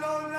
Babilonia.